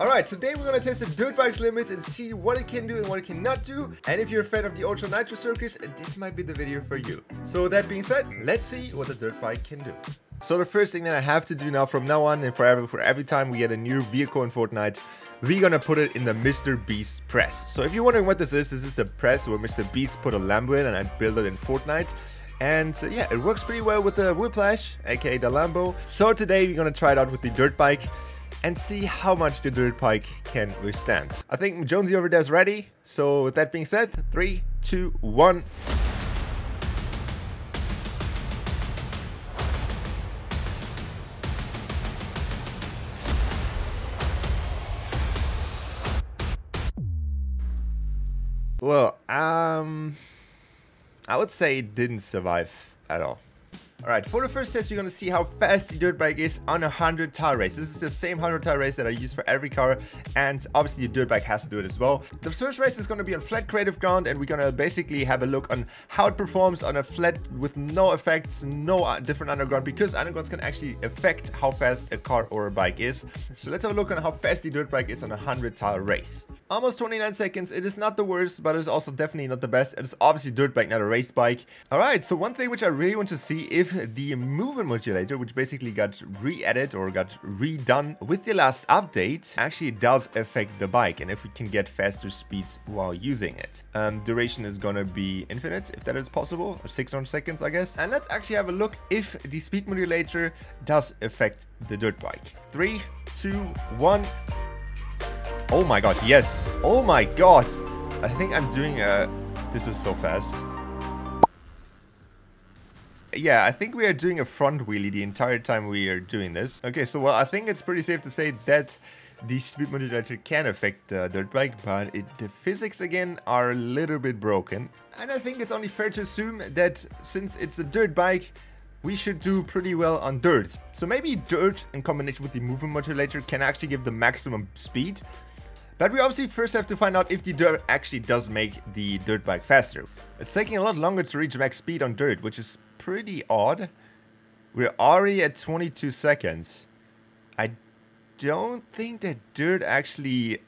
Alright, today we're gonna test the dirt bike's limits and see what it can do and what it cannot do. And if you're a fan of the Ultra Nitro Circus, this might be the video for you. So that being said, let's see what the dirt bike can do. So the first thing that I have to do now from now on and forever, for every time we get a new vehicle in Fortnite, we're gonna put it in the Mr. Beast press. So if you're wondering what this is, this is the press where Mr. Beast put a Lambo in and I built it in Fortnite. And uh, yeah, it works pretty well with the Whiplash, aka the Lambo. So today we're gonna try it out with the dirt bike and see how much the dirt bike can withstand. I think Jonesy over there is ready. So with that being said, three, two, one. Well, um, I would say it didn't survive at all. Alright, for the first test, we're gonna see how fast the dirt bike is on a 100 tile race. This is the same 100 tile race that I use for every car, and obviously the dirt bike has to do it as well. The first race is gonna be on flat creative ground, and we're gonna basically have a look on how it performs on a flat with no effects, no uh, different underground, because undergrounds can actually affect how fast a car or a bike is. So let's have a look on how fast the dirt bike is on a 100 tile race. Almost 29 seconds. It is not the worst, but it's also definitely not the best. It is obviously dirt bike, not a race bike. Alright, so one thing which I really want to see if the movement modulator, which basically got re-added or got redone with the last update, actually does affect the bike and if we can get faster speeds while using it. Um, duration is gonna be infinite, if that is possible, or 600 seconds, I guess. And let's actually have a look if the speed modulator does affect the dirt bike. Three, two, one. Oh my god, yes. Oh my god. I think I'm doing a... This is so fast. Yeah, I think we are doing a front wheelie the entire time we are doing this. Okay, so well, I think it's pretty safe to say that the speed modulator can affect the dirt bike, but it, the physics again are a little bit broken. And I think it's only fair to assume that since it's a dirt bike, we should do pretty well on dirt. So maybe dirt in combination with the movement modulator can actually give the maximum speed, but we obviously first have to find out if the dirt actually does make the dirt bike faster. It's taking a lot longer to reach max speed on dirt, which is pretty odd. We're already at 22 seconds. I don't think that dirt actually...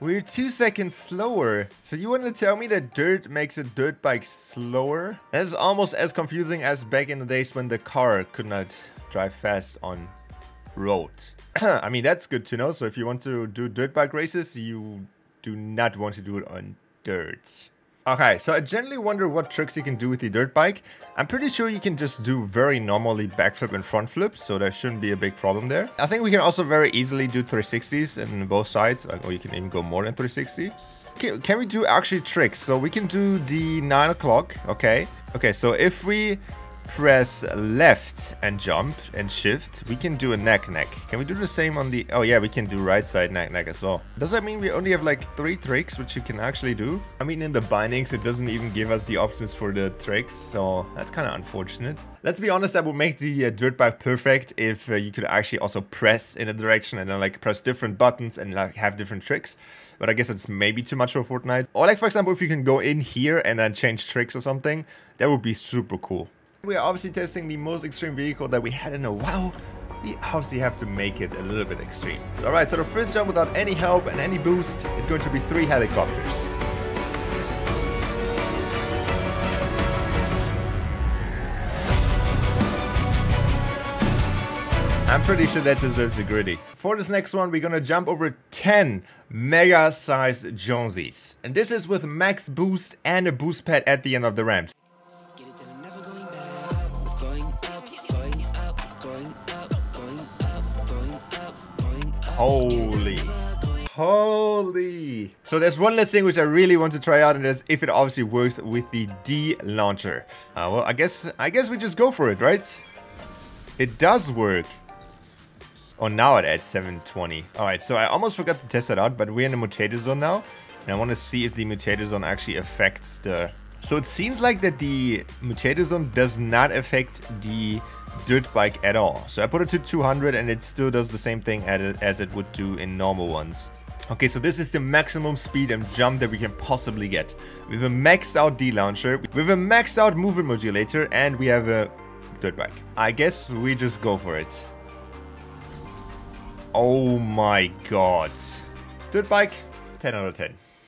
We're two seconds slower. So you want to tell me that dirt makes a dirt bike slower? That is almost as confusing as back in the days when the car could not drive fast on road. I mean, that's good to know. So if you want to do dirt bike races, you do not want to do it on dirt. Okay, so I generally wonder what tricks you can do with the dirt bike. I'm pretty sure you can just do very normally backflip and front flips, so there shouldn't be a big problem there. I think we can also very easily do 360s in both sides, or you can even go more than 360. Okay, can we do actually tricks? So we can do the 9 o'clock, okay. Okay, so if we press left and jump and shift, we can do a nac nac. Can we do the same on the... Oh yeah, we can do right side nac nac as well. Does that mean we only have like three tricks which you can actually do? I mean in the bindings it doesn't even give us the options for the tricks, so that's kind of unfortunate. Let's be honest, that would make the uh, dirt bike perfect if uh, you could actually also press in a direction and then like press different buttons and like have different tricks but I guess it's maybe too much for Fortnite. Or like for example, if you can go in here and then change tricks or something, that would be super cool. We are obviously testing the most extreme vehicle that we had in a while. We obviously have to make it a little bit extreme. So, alright, so the first jump without any help and any boost is going to be three helicopters. I'm pretty sure that deserves a Griddy. For this next one, we're gonna jump over 10 mega size Jonesies. And this is with max boost and a boost pad at the end of the ramp. Holy. Holy. So there's one last thing which I really want to try out and that's if it obviously works with the D launcher. Uh, well, I guess I guess we just go for it, right? It does work. Oh, now it adds 720. Alright, so I almost forgot to test that out, but we're in the mutator zone now. And I want to see if the mutator zone actually affects the... So it seems like that the mutator zone does not affect the dirt bike at all. So I put it to 200 and it still does the same thing as it would do in normal ones. Okay, so this is the maximum speed and jump that we can possibly get. We have a maxed out D-launcher, we have a maxed out movement modulator, and we have a dirt bike. I guess we just go for it. Oh my god. Dirt bike, 10 out of 10.